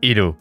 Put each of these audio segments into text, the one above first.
Hello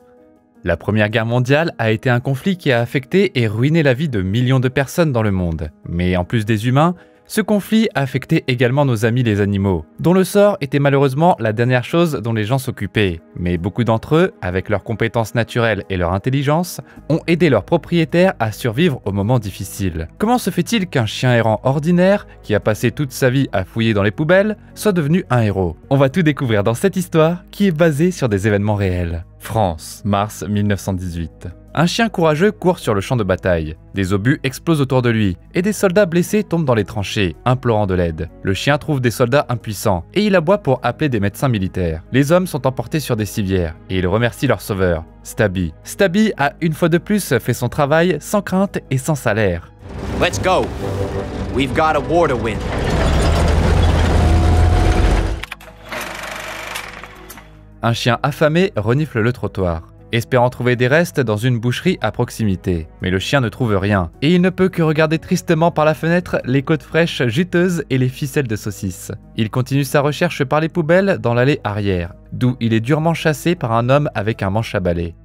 La Première Guerre mondiale a été un conflit qui a affecté et ruiné la vie de millions de personnes dans le monde. Mais en plus des humains, ce conflit a affecté également nos amis les animaux, dont le sort était malheureusement la dernière chose dont les gens s'occupaient. Mais beaucoup d'entre eux, avec leurs compétences naturelles et leur intelligence, ont aidé leurs propriétaires à survivre aux moments difficiles. Comment se fait-il qu'un chien errant ordinaire, qui a passé toute sa vie à fouiller dans les poubelles, soit devenu un héros? On va tout découvrir dans cette histoire qui est basée sur des événements réels. France, mars 1918. Un chien courageux court sur le champ de bataille. Des obus explosent autour de lui et des soldats blessés tombent dans les tranchées, implorant de l'aide. Le chien trouve des soldats impuissants et il aboie pour appeler des médecins militaires. Les hommes sont emportés sur des civières et ils remercient leur sauveur, Stabby. Stabby a une fois de plus fait son travail sans crainte et sans salaire. Let's go. We've got a war to win. Un chien affamé renifle le trottoir espérant trouver des restes dans une boucherie à proximité. Mais le chien ne trouve rien, et il ne peut que regarder tristement par la fenêtre les côtes fraîches juteuses et les ficelles de saucisses. Il continue sa recherche par les poubelles dans l'allée arrière, d'où il est durement chassé par un homme avec un manche à balai.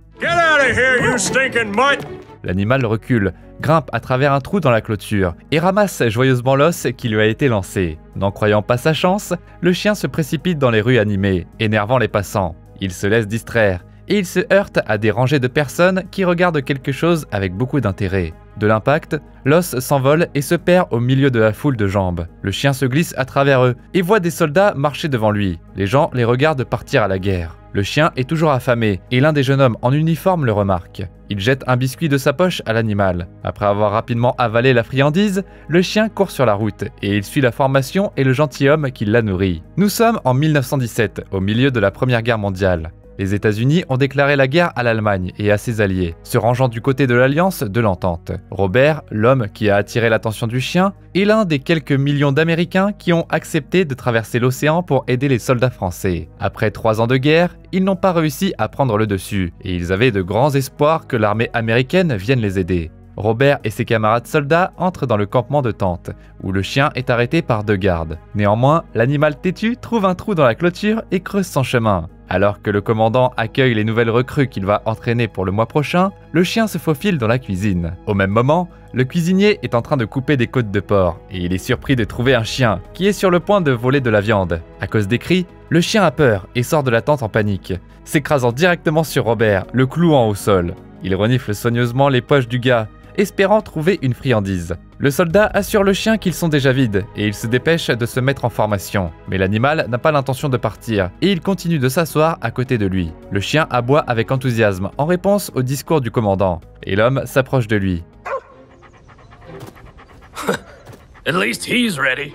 L'animal recule, grimpe à travers un trou dans la clôture et ramasse joyeusement l'os qui lui a été lancé. N'en croyant pas sa chance, le chien se précipite dans les rues animées, énervant les passants. Il se laisse distraire et il se heurte à des rangées de personnes qui regardent quelque chose avec beaucoup d'intérêt. De l'impact, l'os s'envole et se perd au milieu de la foule de jambes. Le chien se glisse à travers eux et voit des soldats marcher devant lui. Les gens les regardent partir à la guerre. Le chien est toujours affamé et l'un des jeunes hommes en uniforme le remarque. Il jette un biscuit de sa poche à l'animal. Après avoir rapidement avalé la friandise, le chien court sur la route et il suit la formation et le gentilhomme qui l'a nourri. Nous sommes en 1917, au milieu de la Première Guerre mondiale. Les États-Unis ont déclaré la guerre à l'Allemagne et à ses alliés, se rangeant du côté de l'alliance de l'entente. Robert, l'homme qui a attiré l'attention du chien, est l'un des quelques millions d'Américains qui ont accepté de traverser l'océan pour aider les soldats français. Après trois ans de guerre, ils n'ont pas réussi à prendre le dessus, et ils avaient de grands espoirs que l'armée américaine vienne les aider. Robert et ses camarades soldats entrent dans le campement de tente, où le chien est arrêté par deux gardes. Néanmoins, l'animal têtu trouve un trou dans la clôture et creuse son chemin. Alors que le commandant accueille les nouvelles recrues qu'il va entraîner pour le mois prochain, le chien se faufile dans la cuisine. Au même moment, le cuisinier est en train de couper des côtes de porc et il est surpris de trouver un chien qui est sur le point de voler de la viande. À cause des cris, le chien a peur et sort de la tente en panique, s'écrasant directement sur Robert, le clouant au sol. Il renifle soigneusement les poches du gars espérant trouver une friandise. Le soldat assure le chien qu'ils sont déjà vides et il se dépêche de se mettre en formation. Mais l'animal n'a pas l'intention de partir et il continue de s'asseoir à côté de lui. Le chien aboie avec enthousiasme en réponse au discours du commandant et l'homme s'approche de lui. At least he's ready.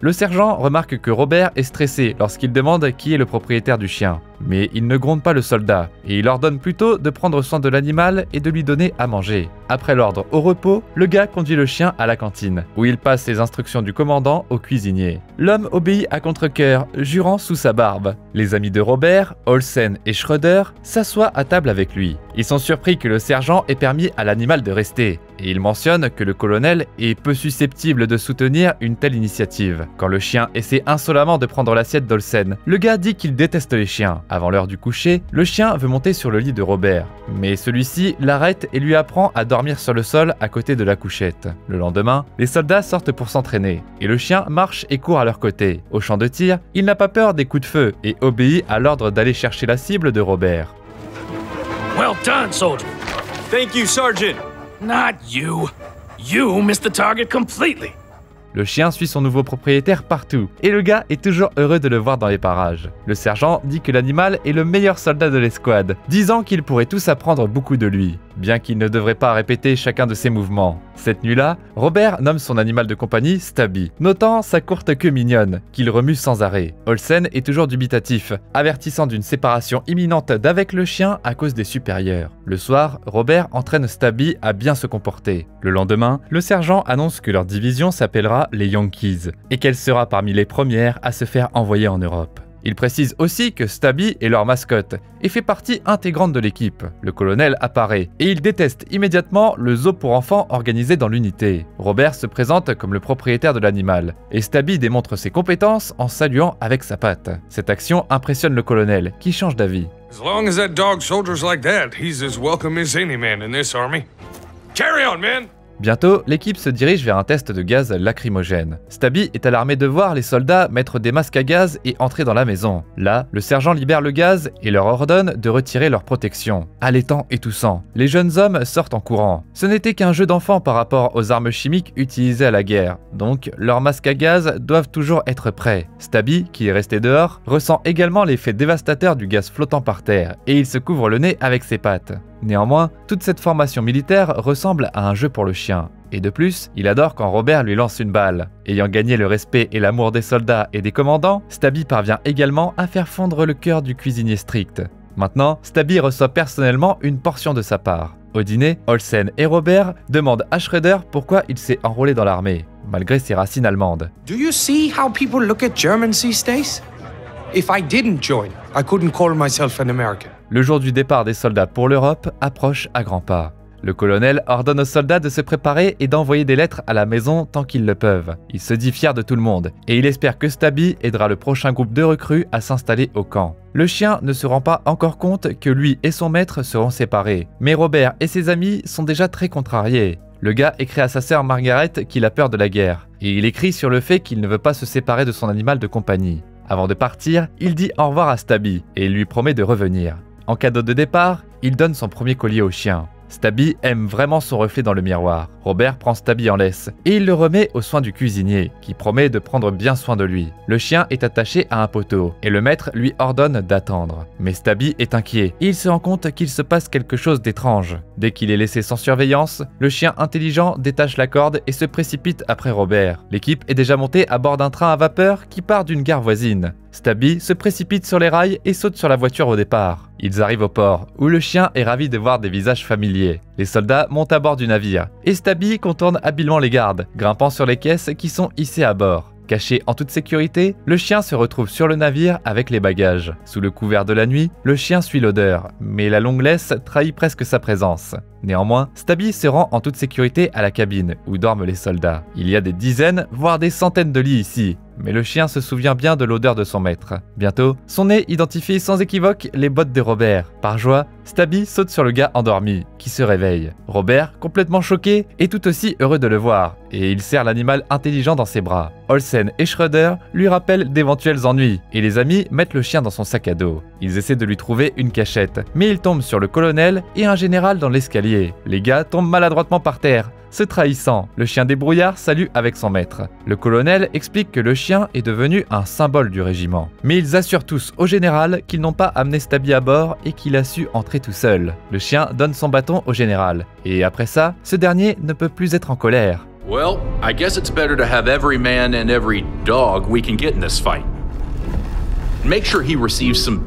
Le sergent remarque que Robert est stressé lorsqu'il demande qui est le propriétaire du chien. Mais il ne gronde pas le soldat, et il ordonne plutôt de prendre soin de l'animal et de lui donner à manger. Après l'ordre au repos, le gars conduit le chien à la cantine, où il passe les instructions du commandant au cuisinier. L'homme obéit à contre-coeur, jurant sous sa barbe. Les amis de Robert, Olsen et Schroeder, s'assoient à table avec lui. Ils sont surpris que le sergent ait permis à l'animal de rester, et ils mentionnent que le colonel est peu susceptible de soutenir une telle initiative. Quand le chien essaie insolemment de prendre l'assiette d'Olsen, le gars dit qu'il déteste les chiens. Avant l'heure du coucher, le chien veut monter sur le lit de Robert, mais celui-ci l'arrête et lui apprend à dormir sur le sol à côté de la couchette. Le lendemain, les soldats sortent pour s'entraîner, et le chien marche et court à leur côté. Au champ de tir, il n'a pas peur des coups de feu et obéit à l'ordre d'aller chercher la cible de Robert. Well done, soldier. Thank you, Sergeant. Not you. You missed the target completely. Le chien suit son nouveau propriétaire partout, et le gars est toujours heureux de le voir dans les parages. Le sergent dit que l'animal est le meilleur soldat de l'escouade, disant qu'ils pourraient tous apprendre beaucoup de lui, bien qu'il ne devrait pas répéter chacun de ses mouvements. Cette nuit-là, Robert nomme son animal de compagnie Stabby, notant sa courte queue mignonne, qu'il remue sans arrêt. Olsen est toujours dubitatif, avertissant d'une séparation imminente d'avec le chien à cause des supérieurs. Le soir, Robert entraîne Stabby à bien se comporter. Le lendemain, le sergent annonce que leur division s'appellera les Yankees, et qu'elle sera parmi les premières à se faire envoyer en Europe. Il précise aussi que Stabby est leur mascotte et fait partie intégrante de l'équipe. Le colonel apparaît et il déteste immédiatement le zoo pour enfants organisé dans l'unité. Robert se présente comme le propriétaire de l'animal et Stabby démontre ses compétences en saluant avec sa patte. Cette action impressionne le colonel qui change d'avis. As long as that dog soldiers like that, he's as welcome as any man in this army. Carry on, man! Bientôt, l'équipe se dirige vers un test de gaz lacrymogène. Stabby est alarmé de voir les soldats mettre des masques à gaz et entrer dans la maison. Là, le sergent libère le gaz et leur ordonne de retirer leur protection. Allaitant et toussant, les jeunes hommes sortent en courant. Ce n'était qu'un jeu d'enfant par rapport aux armes chimiques utilisées à la guerre, donc leurs masques à gaz doivent toujours être prêts. Stabby, qui est resté dehors, ressent également l'effet dévastateur du gaz flottant par terre et il se couvre le nez avec ses pattes. Néanmoins, toute cette formation militaire ressemble à un jeu pour le chien. Et de plus, il adore quand Robert lui lance une balle. Ayant gagné le respect et l'amour des soldats et des commandants, Stabby parvient également à faire fondre le cœur du cuisinier strict. Maintenant, Stabby reçoit personnellement une portion de sa part. Au dîner, Olsen et Robert demandent à Schroeder pourquoi il s'est enrôlé dans l'armée, malgré ses racines allemandes. Do you see how people look at Germans these days? If I didn't join, I couldn't call myself an American. Le jour du départ des soldats pour l'Europe approche à grands pas. Le colonel ordonne aux soldats de se préparer et d'envoyer des lettres à la maison tant qu'ils le peuvent. Il se dit fier de tout le monde et il espère que Stabby aidera le prochain groupe de recrues à s'installer au camp. Le chien ne se rend pas encore compte que lui et son maître seront séparés, mais Robert et ses amis sont déjà très contrariés. Le gars écrit à sa sœur Margaret qu'il a peur de la guerre, et il écrit sur le fait qu'il ne veut pas se séparer de son animal de compagnie. Avant de partir, il dit au revoir à Stabby et lui promet de revenir. En cadeau de départ, il donne son premier collier au chien. Stabby aime vraiment son reflet dans le miroir. Robert prend Stabby en laisse et il le remet aux soins du cuisinier, qui promet de prendre bien soin de lui. Le chien est attaché à un poteau et le maître lui ordonne d'attendre. Mais Stabby est inquiet et il se rend compte qu'il se passe quelque chose d'étrange. Dès qu'il est laissé sans surveillance, le chien intelligent détache la corde et se précipite après Robert. L'équipe est déjà montée à bord d'un train à vapeur qui part d'une gare voisine. Stabby se précipite sur les rails et saute sur la voiture au départ. Ils arrivent au port, où le chien est ravi de voir des visages familiers. Les soldats montent à bord du navire, et Stabby contourne habilement les gardes, grimpant sur les caisses qui sont hissées à bord. Caché en toute sécurité, le chien se retrouve sur le navire avec les bagages. Sous le couvert de la nuit, le chien suit l'odeur, mais la longue laisse trahit presque sa présence. Néanmoins, Stabby se rend en toute sécurité à la cabine où dorment les soldats. Il y a des dizaines, voire des centaines de lits ici, mais le chien se souvient bien de l'odeur de son maître. Bientôt, son nez identifie sans équivoque les bottes de Robert. Par joie, Stabby saute sur le gars endormi, qui se réveille. Robert, complètement choqué, est tout aussi heureux de le voir, et il serre l'animal intelligent dans ses bras. Olsen et Schroeder lui rappellent d'éventuels ennuis, et les amis mettent le chien dans son sac à dos. Ils essaient de lui trouver une cachette, mais ils tombent sur le colonel et un général dans l'escalier. Les gars tombent maladroitement par terre, se trahissant, le chien débrouillard salue avec son maître. Le colonel explique que le chien est devenu un symbole du régiment. Mais ils assurent tous au général qu'ils n'ont pas amené Stabby à bord et qu'il a su entrer tout seul. Le chien donne son bâton au général. Et après ça, ce dernier ne peut plus être en colère. Well, I guess it's better to have every man and every dog we can get in this fight. Make sure he receives some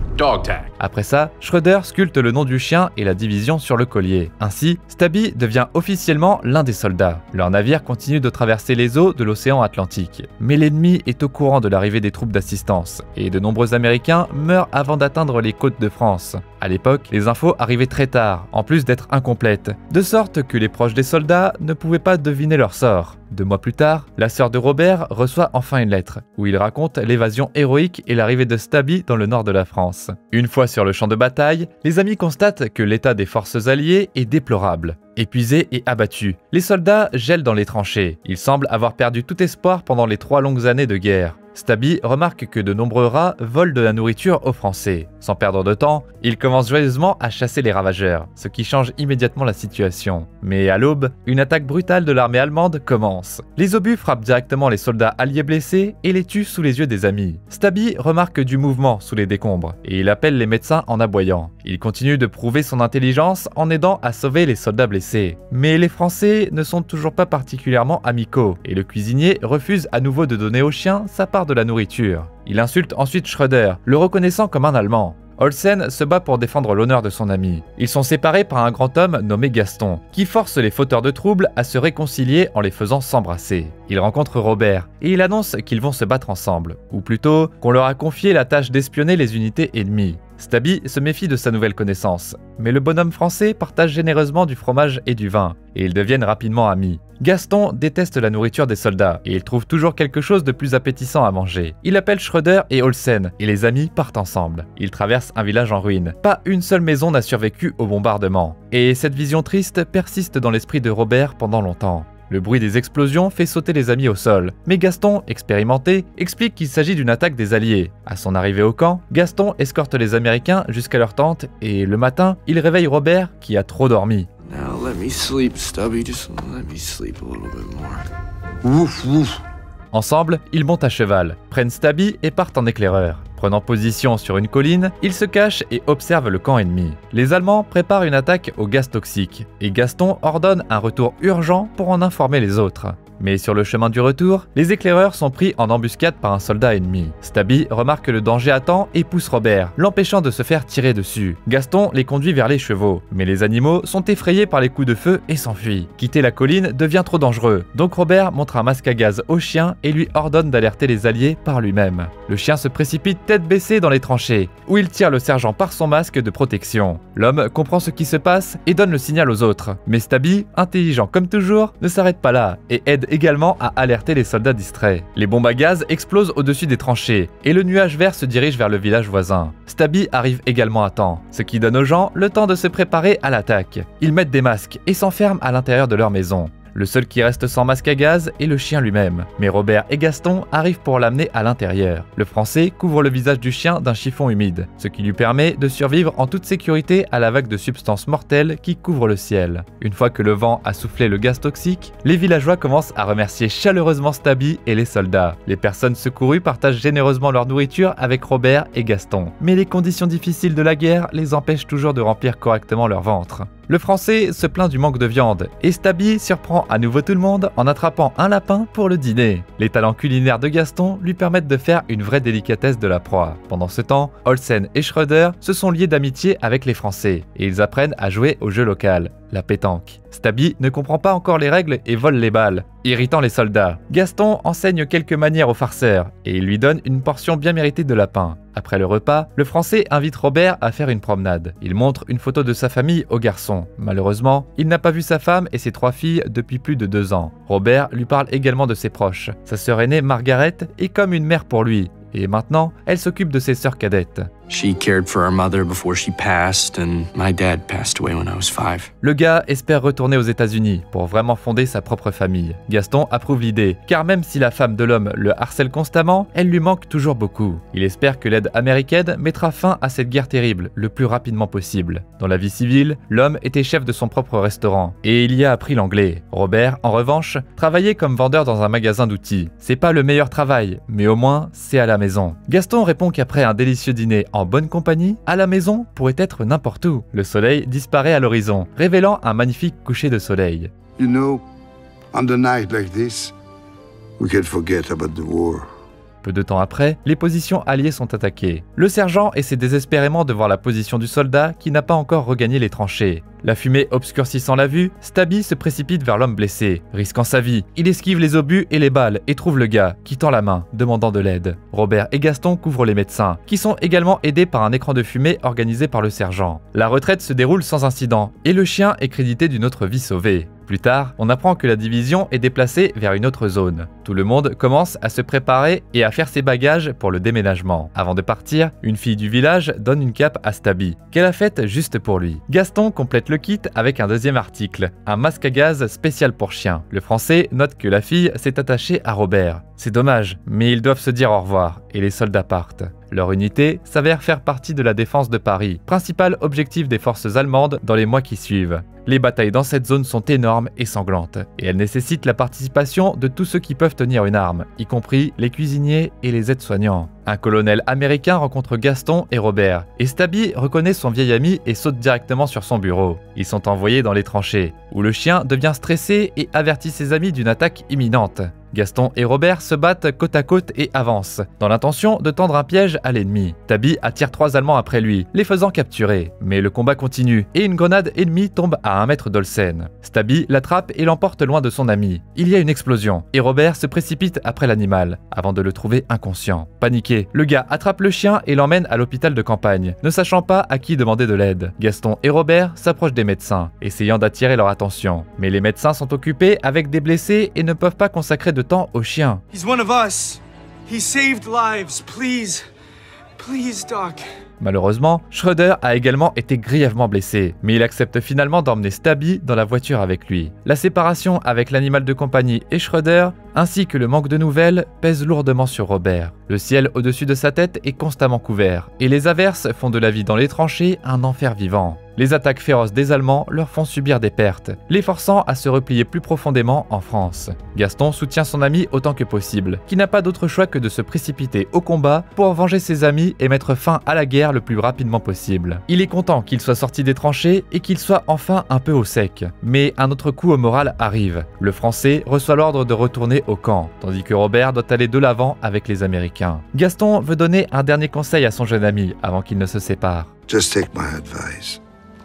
Après ça, Schroeder sculpte le nom du chien et la division sur le collier. Ainsi, Stabby devient officiellement l'un des soldats. Leur navire continue de traverser les eaux de l'océan Atlantique. Mais l'ennemi est au courant de l'arrivée des troupes d'assistance, et de nombreux Américains meurent avant d'atteindre les côtes de France. À l'époque, les infos arrivaient très tard, en plus d'être incomplètes, de sorte que les proches des soldats ne pouvaient pas deviner leur sort. Deux mois plus tard, la sœur de Robert reçoit enfin une lettre, où il raconte l'évasion héroïque et l'arrivée de Stabby dans le nord de la France. Une fois sur le champ de bataille, les amis constatent que l'état des forces alliées est déplorable. Épuisés et abattus, les soldats gèlent dans les tranchées. Ils semblent avoir perdu tout espoir pendant les trois longues années de guerre. Stabby remarque que de nombreux rats volent de la nourriture aux Français. Sans perdre de temps, il commence joyeusement à chasser les ravageurs, ce qui change immédiatement la situation. Mais à l'aube, une attaque brutale de l'armée allemande commence. Les obus frappent directement les soldats alliés blessés et les tuent sous les yeux des amis. Stabby remarque du mouvement sous les décombres et il appelle les médecins en aboyant. Il continue de prouver son intelligence en aidant à sauver les soldats blessés. Mais les Français ne sont toujours pas particulièrement amicaux et le cuisinier refuse à nouveau de donner au chien sa part de la nourriture. Il insulte ensuite Schröder, le reconnaissant comme un Allemand. Olsen se bat pour défendre l'honneur de son ami. Ils sont séparés par un grand homme nommé Gaston, qui force les fauteurs de troubles à se réconcilier en les faisant s'embrasser. Il rencontre Robert et il annonce qu'ils vont se battre ensemble, ou plutôt qu'on leur a confié la tâche d'espionner les unités ennemies. Stabby se méfie de sa nouvelle connaissance, mais le bonhomme français partage généreusement du fromage et du vin, et ils deviennent rapidement amis. Gaston déteste la nourriture des soldats, et il trouve toujours quelque chose de plus appétissant à manger. Il appelle Schröder et Olsen, et les amis partent ensemble. Ils traversent un village en ruine. Pas une seule maison n'a survécu au bombardement, et cette vision triste persiste dans l'esprit de Robert pendant longtemps. Le bruit des explosions fait sauter les amis au sol, mais Gaston, expérimenté, explique qu'il s'agit d'une attaque des Alliés. À son arrivée au camp, Gaston escorte les Américains jusqu'à leur tente et le matin, il réveille Robert qui a trop dormi. Now let me sleep, Stubby. Just let me sleep a little bit more. Woof, woof. Ensemble, ils montent à cheval, prennent Stabby et partent en éclaireur. Prenant position sur une colline, ils se cachent et observent le camp ennemi. Les Allemands préparent une attaque au gaz toxique, et Gaston ordonne un retour urgent pour en informer les autres. Mais sur le chemin du retour, les éclaireurs sont pris en embuscade par un soldat ennemi. Stabby remarque le danger à temps et pousse Robert, l'empêchant de se faire tirer dessus. Gaston les conduit vers les chevaux, mais les animaux sont effrayés par les coups de feu et s'enfuient. Quitter la colline devient trop dangereux, donc Robert montre un masque à gaz au chien et lui ordonne d'alerter les alliés par lui-même. Le chien se précipite tête baissée dans les tranchées, où il tire le sergent par son masque de protection. L'homme comprend ce qui se passe et donne le signal aux autres, mais Stabby, intelligent comme toujours, ne s'arrête pas là et aide également à alerter les soldats distraits. Les bombes à gaz explosent au-dessus des tranchées et le nuage vert se dirige vers le village voisin. Stabby arrive également à temps, ce qui donne aux gens le temps de se préparer à l'attaque. Ils mettent des masques et s'enferment à l'intérieur de leur maison. Le seul qui reste sans masque à gaz est le chien lui-même, mais Robert et Gaston arrivent pour l'amener à l'intérieur. Le français couvre le visage du chien d'un chiffon humide, ce qui lui permet de survivre en toute sécurité à la vague de substances mortelles qui couvre le ciel. Une fois que le vent a soufflé le gaz toxique, les villageois commencent à remercier chaleureusement Stabby et les soldats. Les personnes secourues partagent généreusement leur nourriture avec Robert et Gaston, mais les conditions difficiles de la guerre les empêchent toujours de remplir correctement leur ventre. Le français se plaint du manque de viande, et Stabby surprend à nouveau tout le monde en attrapant un lapin pour le dîner. Les talents culinaires de Gaston lui permettent de faire une vraie délicatesse de la proie. Pendant ce temps, Olsen et Schröder se sont liés d'amitié avec les Français, et ils apprennent à jouer au jeu local la pétanque. Stabby ne comprend pas encore les règles et vole les balles, irritant les soldats. Gaston enseigne quelques manières au farceur et il lui donne une portion bien méritée de lapin. Après le repas, le Français invite Robert à faire une promenade. Il montre une photo de sa famille au garçon. Malheureusement, il n'a pas vu sa femme et ses trois filles depuis plus de deux ans. Robert lui parle également de ses proches. Sa sœur aînée, Margaret, est comme une mère pour lui. Et maintenant, elle s'occupe de ses sœurs cadettes. She cared for her mother before she passed, and my dad passed away when I was five. Le gars espère retourner aux États-Unis pour vraiment fonder sa propre famille. Gaston approuve l'idée, car même si la femme de l'homme le harcèle constamment, elle lui manque toujours beaucoup. Il espère que l'aide américaine mettra fin à cette guerre terrible le plus rapidement possible. Dans la vie civile, l'homme était chef de son propre restaurant et il y a appris l'anglais. Robert, en revanche, travaillait comme vendeur dans un magasin d'outils. C'est pas le meilleur travail, mais au moins c'est à la maison. Gaston répond qu'après un délicieux dîner en bonne compagnie, à la maison pourrait être n'importe où. Le soleil disparaît à l'horizon, révélant un magnifique coucher de soleil. You know, on the night like this, we can forget about the war. Peu de temps après, les positions alliées sont attaquées. Le sergent essaie désespérément de voir la position du soldat qui n'a pas encore regagné les tranchées. La fumée obscurcissant la vue, Stabby se précipite vers l'homme blessé. Risquant sa vie, il esquive les obus et les balles et trouve le gars, qui tend la main, demandant de l'aide. Robert et Gaston couvrent les médecins, qui sont également aidés par un écran de fumée organisé par le sergent. La retraite se déroule sans incident, et le chien est crédité d'une autre vie sauvée. Plus tard, on apprend que la division est déplacée vers une autre zone. Tout le monde commence à se préparer et à faire ses bagages pour le déménagement. Avant de partir, une fille du village donne une cape à Stabby, qu'elle a faite juste pour lui. Gaston complète le kit avec un deuxième article, un masque à gaz spécial pour chien. Le français note que la fille s'est attachée à Robert. C'est dommage, mais ils doivent se dire au revoir et les soldats partent. Leur unité s'avère faire partie de la défense de Paris, principal objectif des forces allemandes dans les mois qui suivent. Les batailles dans cette zone sont énormes et sanglantes, et elles nécessitent la participation de tous ceux qui peuvent tenir une arme, y compris les cuisiniers et les aides-soignants. Un colonel américain rencontre Gaston et Robert, et Stabby reconnaît son vieil ami et saute directement sur son bureau. Ils sont envoyés dans les tranchées, où le chien devient stressé et avertit ses amis d'une attaque imminente. Gaston et Robert se battent côte à côte et avancent, dans l'intention de tendre un piège à l'ennemi. Tabi attire trois Allemands après lui, les faisant capturer. Mais le combat continue, et une grenade ennemie tombe à un mètre d'Olsen. Stabi l'attrape et l'emporte loin de son ami. Il y a une explosion, et Robert se précipite après l'animal, avant de le trouver inconscient. Le gars attrape le chien et l'emmène à l'hôpital de campagne, ne sachant pas à qui demander de l'aide. Gaston et Robert s'approchent des médecins, essayant d'attirer leur attention. Mais les médecins sont occupés avec des blessés et ne peuvent pas consacrer de temps au chien. He's one of us. He saved lives. Please. Please, Doc. Malheureusement, Schroeder a également été grièvement blessé, mais il accepte finalement d'emmener Stabby dans la voiture avec lui. La séparation avec l'animal de compagnie et Schroeder, ainsi que le manque de nouvelles, pèsent lourdement sur Robert. Le ciel au-dessus de sa tête est constamment couvert, et les averses font de la vie dans les tranchées un enfer vivant. Les attaques féroces des Allemands leur font subir des pertes, les forçant à se replier plus profondément en France. Gaston soutient son ami autant que possible, qui n'a pas d'autre choix que de se précipiter au combat pour venger ses amis et mettre fin à la guerre le plus rapidement possible. Il est content qu'il soit sorti des tranchées et qu'il soit enfin un peu au sec. Mais un autre coup au moral arrive. Le Français reçoit l'ordre de retourner au camp, tandis que Robert doit aller de l'avant avec les Américains. Gaston veut donner un dernier conseil à son jeune ami avant qu'il ne se sépare. Just take my advice.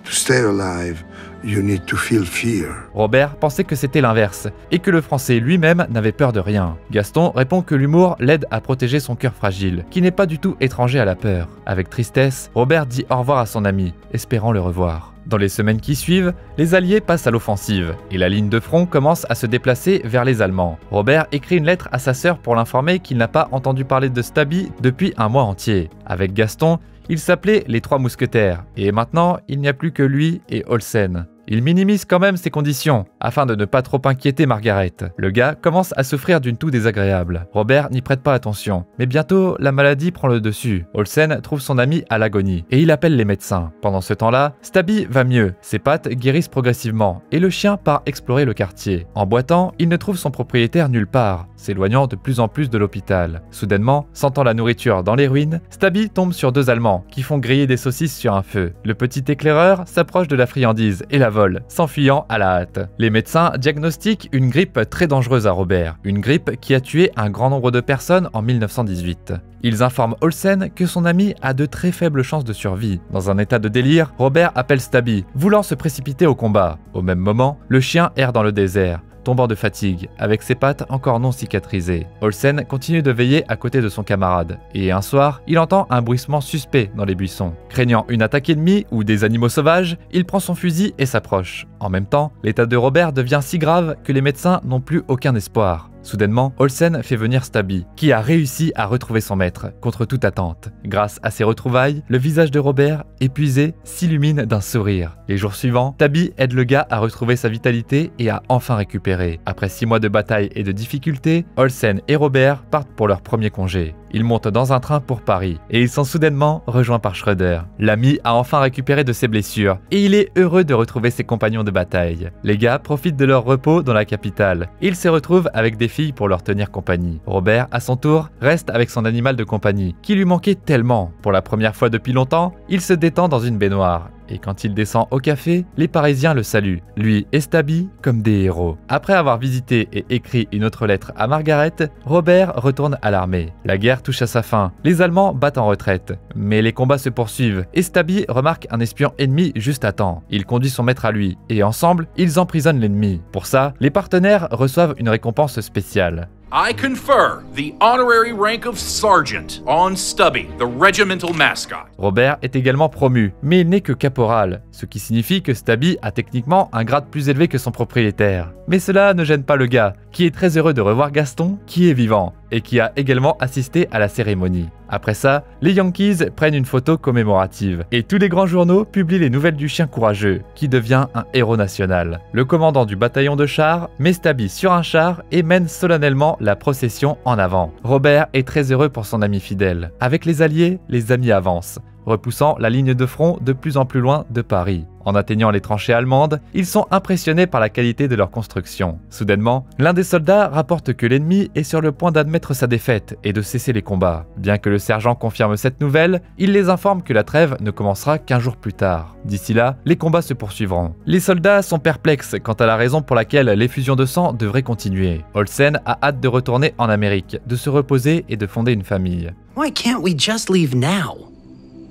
To stay alive, you need to feel fear. Robert pensait que c'était l'inverse, et que le français lui-même n'avait peur de rien. Gaston répond que l'humour l'aide à protéger son cœur fragile, qui n'est pas du tout étranger à la peur. Avec tristesse, Robert dit au revoir à son ami, espérant le revoir. Dans les semaines qui suivent, les Alliés passent à l'offensive, et la ligne de front commence à se déplacer vers les Allemands. Robert écrit une lettre à sa sœur pour l'informer qu'il n'a pas entendu parler de Stabby depuis un mois entier. Avec Gaston, il s'appelait les Trois Mousquetaires, et maintenant il n'y a plus que lui et Olsen. Il minimise quand même ses conditions, afin de ne pas trop inquiéter Margaret. Le gars commence à souffrir d'une toux désagréable. Robert n'y prête pas attention, mais bientôt la maladie prend le dessus. Olsen trouve son ami à l'agonie, et il appelle les médecins. Pendant ce temps-là, Stabby va mieux, ses pattes guérissent progressivement, et le chien part explorer le quartier. En boitant, il ne trouve son propriétaire nulle part, s'éloignant de plus en plus de l'hôpital. Soudainement, sentant la nourriture dans les ruines, Stabby tombe sur deux Allemands, qui font griller des saucisses sur un feu. Le petit éclaireur s'approche de la friandise et la s'enfuyant à la hâte. Les médecins diagnostiquent une grippe très dangereuse à Robert, une grippe qui a tué un grand nombre de personnes en 1918. Ils informent Olsen que son ami a de très faibles chances de survie. Dans un état de délire, Robert appelle Stabby, voulant se précipiter au combat. Au même moment, le chien erre dans le désert tombant de fatigue, avec ses pattes encore non cicatrisées. Olsen continue de veiller à côté de son camarade, et un soir, il entend un bruissement suspect dans les buissons. Craignant une attaque ennemie ou des animaux sauvages, il prend son fusil et s'approche. En même temps, l'état de Robert devient si grave que les médecins n'ont plus aucun espoir. Soudainement, Olsen fait venir Stabby, qui a réussi à retrouver son maître, contre toute attente. Grâce à ces retrouvailles, le visage de Robert, épuisé, s'illumine d'un sourire. Les jours suivants, Stabby aide le gars à retrouver sa vitalité et à enfin récupérer. Après six mois de bataille et de difficultés, Olsen et Robert partent pour leur premier congé. Ils montent dans un train pour Paris et ils sont soudainement rejoints par Schroeder. L'ami a enfin récupéré de ses blessures et il est heureux de retrouver ses compagnons de bataille. Les gars profitent de leur repos dans la capitale. Ils se retrouvent avec des filles pour leur tenir compagnie. Robert, à son tour, reste avec son animal de compagnie qui lui manquait tellement. Pour la première fois depuis longtemps, il se détend dans une baignoire et quand il descend au café, les Parisiens le saluent, lui et Stabby comme des héros. Après avoir visité et écrit une autre lettre à Margaret, Robert retourne à l'armée. La guerre touche à sa fin, les Allemands battent en retraite, mais les combats se poursuivent et remarque un espion ennemi juste à temps. Il conduit son maître à lui et ensemble, ils emprisonnent l'ennemi. Pour ça, les partenaires reçoivent une récompense spéciale. I confer the honorary rank of sergeant on Stubby, the regimental mascot. Robert est également promu, mais il n'est que caporal, ce qui signifie que Stabby a techniquement un grade plus élevé que son propriétaire. Mais cela ne gêne pas le gars, qui est très heureux de revoir Gaston, qui est vivant, et qui a également assisté à la cérémonie. Après ça, les Yankees prennent une photo commémorative, et tous les grands journaux publient les nouvelles du chien courageux, qui devient un héros national. Le commandant du bataillon de chars met sur un char et mène solennellement la procession en avant. Robert est très heureux pour son ami fidèle. Avec les alliés, les amis avancent repoussant la ligne de front de plus en plus loin de Paris. En atteignant les tranchées allemandes, ils sont impressionnés par la qualité de leur construction. Soudainement, l'un des soldats rapporte que l'ennemi est sur le point d'admettre sa défaite et de cesser les combats. Bien que le sergent confirme cette nouvelle, il les informe que la trêve ne commencera qu'un jour plus tard. D'ici là, les combats se poursuivront. Les soldats sont perplexes quant à la raison pour laquelle l'effusion de sang devrait continuer. Olsen a hâte de retourner en Amérique, de se reposer et de fonder une famille. Why can't we just leave now?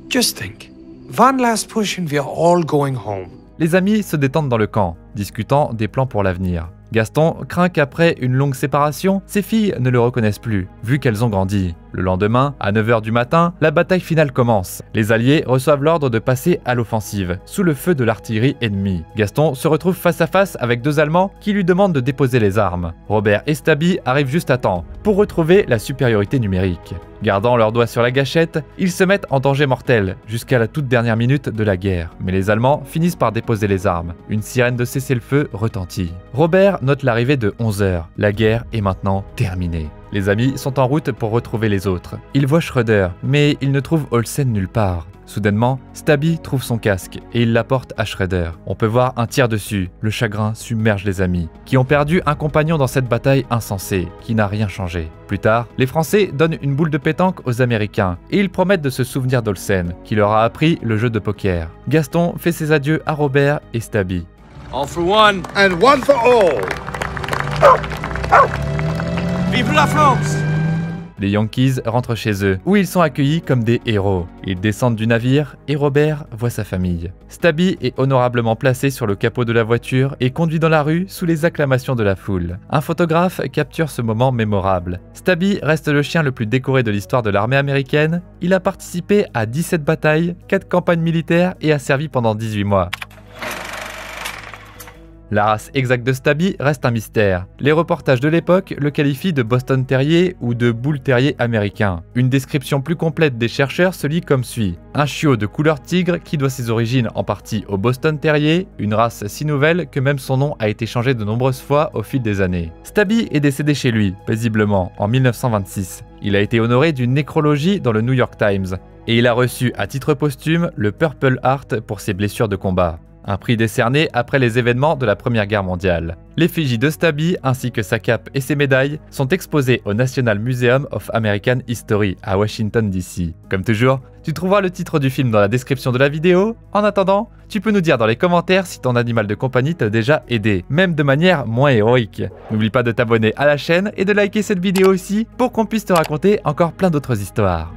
Just think. One last push and we're all going home. Les amis se détendent dans le camp, discutant des plans pour l'avenir. Gaston craint qu'après une longue séparation, ses filles ne le reconnaissent plus, vu qu'elles ont grandi. Le lendemain, à 9h du matin, la bataille finale commence. Les Alliés reçoivent l'ordre de passer à l'offensive, sous le feu de l'artillerie ennemie. Gaston se retrouve face à face avec deux Allemands qui lui demandent de déposer les armes. Robert et Staby arrivent juste à temps, pour retrouver la supériorité numérique. Gardant leurs doigts sur la gâchette, ils se mettent en danger mortel jusqu'à la toute dernière minute de la guerre. Mais les Allemands finissent par déposer les armes. Une sirène de cessez-le-feu retentit. Robert note l'arrivée de 11h. La guerre est maintenant terminée. Les amis sont en route pour retrouver les autres. Ils voient Schroeder, mais ils ne trouvent Olsen nulle part. Soudainement, Stabby trouve son casque et il l'apporte à Shredder. On peut voir un tir dessus. Le chagrin submerge les amis, qui ont perdu un compagnon dans cette bataille insensée, qui n'a rien changé. Plus tard, les Français donnent une boule de pétanque aux Américains et ils promettent de se souvenir d'Olsen, qui leur a appris le jeu de poker. Gaston fait ses adieux à Robert et Stabby. All for one. And one for all. Les Yankees rentrent chez eux, où ils sont accueillis comme des héros. Ils descendent du navire et Robert voit sa famille. Stabby est honorablement placé sur le capot de la voiture et conduit dans la rue sous les acclamations de la foule. Un photographe capture ce moment mémorable. Stabby reste le chien le plus décoré de l'histoire de l'armée américaine. Il a participé à 17 batailles, 4 campagnes militaires et a servi pendant 18 mois. La race exacte de Stabby reste un mystère. Les reportages de l'époque le qualifient de Boston Terrier ou de Bull Terrier américain. Une description plus complète des chercheurs se lit comme suit. Un chiot de couleur tigre qui doit ses origines en partie au Boston Terrier, une race si nouvelle que même son nom a été changé de nombreuses fois au fil des années. Stabby est décédé chez lui, paisiblement, en 1926. Il a été honoré d'une nécrologie dans le New York Times, et il a reçu à titre posthume le Purple Heart pour ses blessures de combat un prix décerné après les événements de la Première Guerre mondiale. L'effigie de Stabby ainsi que sa cape et ses médailles sont exposées au National Museum of American History à Washington DC. Comme toujours, tu trouveras le titre du film dans la description de la vidéo. En attendant, tu peux nous dire dans les commentaires si ton animal de compagnie t'a déjà aidé, même de manière moins héroïque. N'oublie pas de t'abonner à la chaîne et de liker cette vidéo aussi pour qu'on puisse te raconter encore plein d'autres histoires.